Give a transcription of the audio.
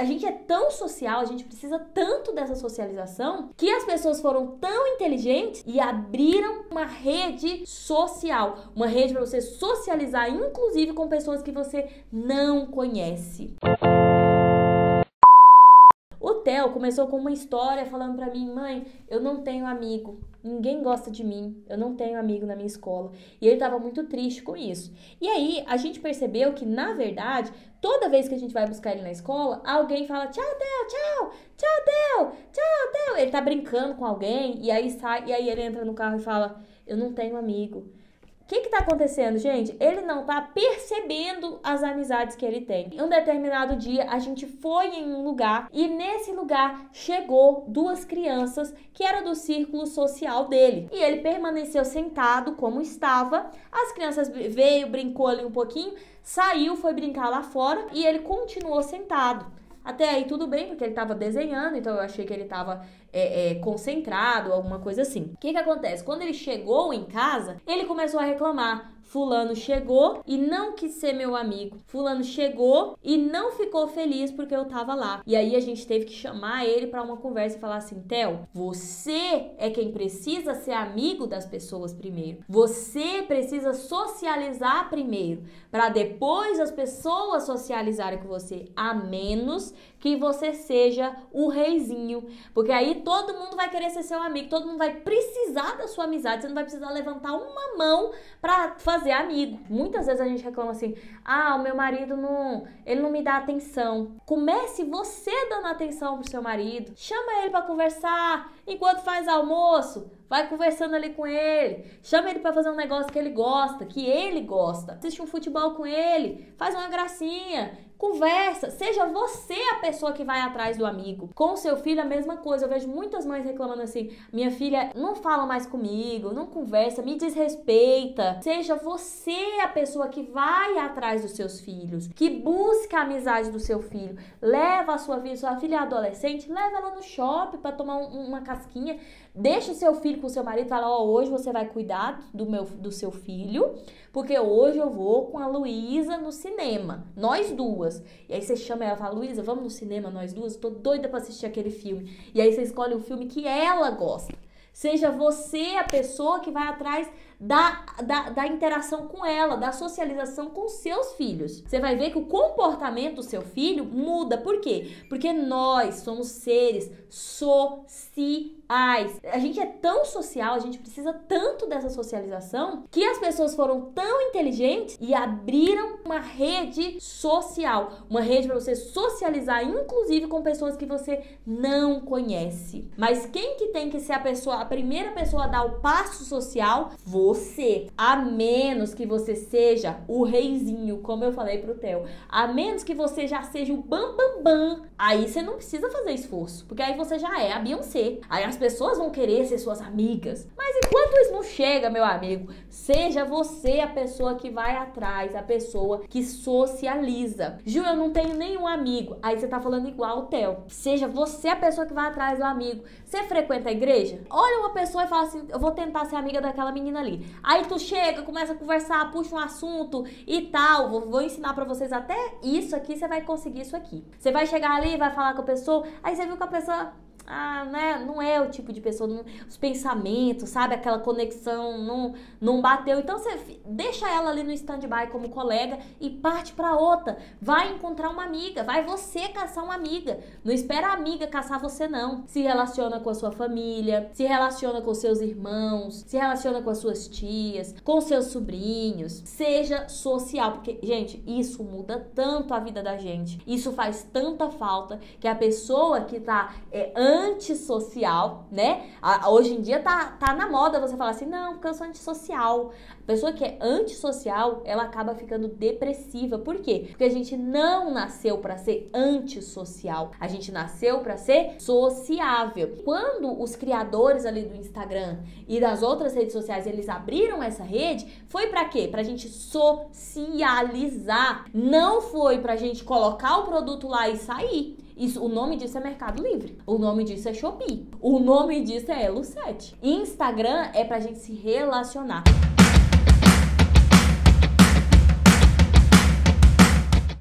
a gente é tão social, a gente precisa tanto dessa socialização, que as pessoas foram tão inteligentes e abriram uma rede social, uma rede para você socializar, inclusive com pessoas que você não conhece. O Theo começou com uma história falando para mim, mãe, eu não tenho amigo, ninguém gosta de mim, eu não tenho amigo na minha escola. E ele estava muito triste com isso. E aí a gente percebeu que, na verdade, toda vez que a gente vai buscar ele na escola, alguém fala tchau, Theo, tchau, tchau, Theo, tchau, Theo. Ele tá brincando com alguém e aí sai, e aí ele entra no carro e fala, eu não tenho amigo que está acontecendo, gente? Ele não está percebendo as amizades que ele tem. Em um determinado dia, a gente foi em um lugar e nesse lugar chegou duas crianças que eram do círculo social dele. E ele permaneceu sentado como estava. As crianças veio, brincou ali um pouquinho, saiu, foi brincar lá fora e ele continuou sentado. Até aí tudo bem, porque ele estava desenhando, então eu achei que ele estava é, é, concentrado, alguma coisa assim. O que, que acontece? Quando ele chegou em casa, ele começou a reclamar. Fulano chegou e não quis ser meu amigo. Fulano chegou e não ficou feliz porque eu tava lá. E aí a gente teve que chamar ele para uma conversa e falar assim: Theo, você é quem precisa ser amigo das pessoas primeiro. Você precisa socializar primeiro, para depois as pessoas socializarem com você, a menos que você seja o reizinho, porque aí todo mundo vai querer ser seu amigo, todo mundo vai precisar da sua amizade, você não vai precisar levantar uma mão para fazer amigo. Muitas vezes a gente reclama assim: "Ah, o meu marido não, ele não me dá atenção". Comece você dando atenção pro seu marido. Chama ele para conversar enquanto faz almoço. Vai conversando ali com ele. Chama ele para fazer um negócio que ele gosta, que ele gosta. Assiste um futebol com ele, faz uma gracinha, Conversa, seja você a pessoa que vai atrás do amigo. Com o seu filho, a mesma coisa. Eu vejo muitas mães reclamando assim: minha filha não fala mais comigo, não conversa, me desrespeita. Seja você a pessoa que vai atrás dos seus filhos, que busca a amizade do seu filho. Leva a sua filha, sua filha é adolescente, leva ela no shopping para tomar um, uma casquinha. Deixa o seu filho com seu marido, fala: Ó, oh, hoje você vai cuidar do, meu, do seu filho, porque hoje eu vou com a Luísa no cinema. Nós duas. E aí você chama ela e fala, Luísa, vamos no cinema nós duas? Tô doida pra assistir aquele filme. E aí você escolhe o filme que ela gosta. Seja você a pessoa que vai atrás da, da, da, interação com ela, da socialização com seus filhos. Você vai ver que o comportamento do seu filho muda. Por quê? Porque nós somos seres sociais. A gente é tão social, a gente precisa tanto dessa socialização que as pessoas foram tão inteligentes e abriram uma rede social, uma rede para você socializar, inclusive com pessoas que você não conhece. Mas quem que tem que ser a pessoa, a primeira pessoa a dar o passo social? Você, a menos que você seja o reizinho, como eu falei pro Theo, a menos que você já seja o bam bam bam, aí você não precisa fazer esforço, porque aí você já é a Beyoncé. Aí as pessoas vão querer ser suas amigas. Mas enquanto isso não chega, meu amigo, seja você a pessoa que vai atrás, a pessoa que socializa. Ju, eu não tenho nenhum amigo. Aí você tá falando igual o Theo. Seja você a pessoa que vai atrás do amigo. Você frequenta a igreja? Olha uma pessoa e fala assim: eu vou tentar ser amiga daquela menina ali. Aí tu chega, começa a conversar, puxa um assunto e tal. Vou, vou ensinar para vocês até isso aqui, você vai conseguir isso aqui. Você vai chegar ali, vai falar com a pessoa, aí você viu que a pessoa ah, né, não é o tipo de pessoa, não, os pensamentos, sabe? Aquela conexão não, não bateu. Então você deixa ela ali no stand-by como colega e parte para outra. Vai encontrar uma amiga, vai você caçar uma amiga. Não espera a amiga caçar você, não. Se relaciona com a sua família, se relaciona com seus irmãos, se relaciona com as suas tias, com seus sobrinhos. Seja social, porque, gente, isso muda tanto a vida da gente. Isso faz tanta falta que a pessoa que tá é, antissocial, né? hoje em dia tá, tá na moda você falar assim, não, porque eu sou antissocial. A pessoa que é antissocial, ela acaba ficando depressiva. Por quê? Porque a gente não nasceu para ser antissocial. A gente nasceu para ser sociável. Quando os criadores ali do Instagram e das outras redes sociais, eles abriram essa rede, foi para quê? Pra gente socializar. Não foi pra gente colocar o produto lá e sair. Isso, o nome disso é Mercado Livre. O nome disso é Shopee. O nome disso é Elo7. Instagram é pra gente se relacionar.